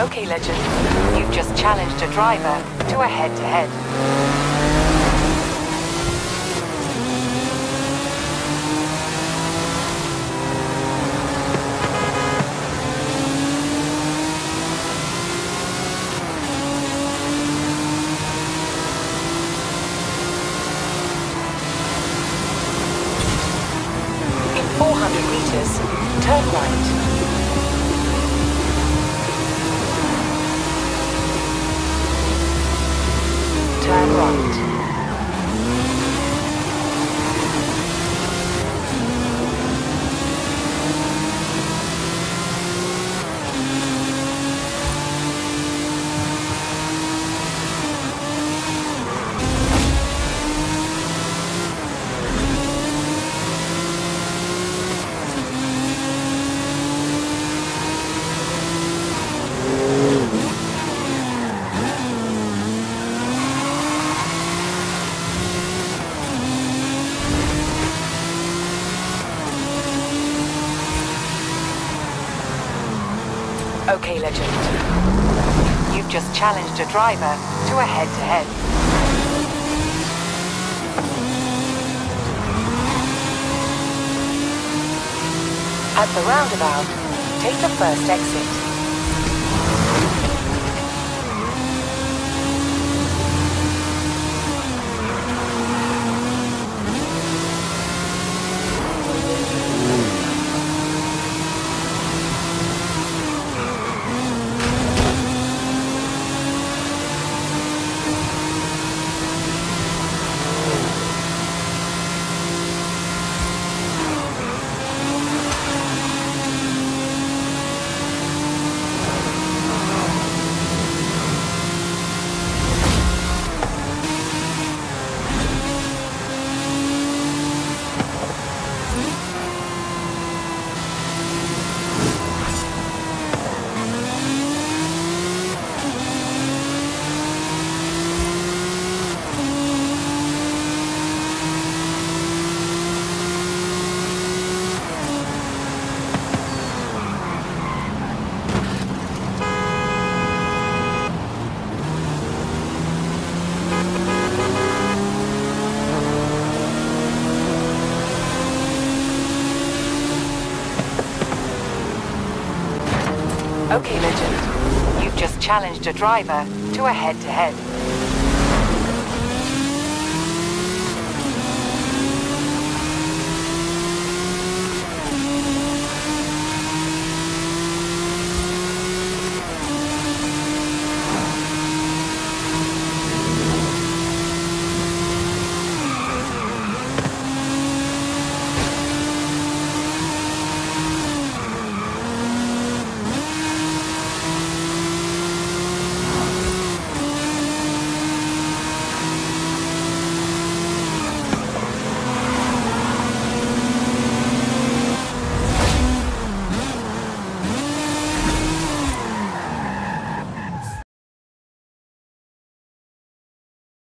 Okay, Legend. You've just challenged a driver to a head-to-head. In 400 meters, turn right. Turn right. Okay, Legend. You've just challenged a driver to a head-to-head. At the roundabout, take the first exit. Okay, Legend. You've just challenged a driver to a head-to-head.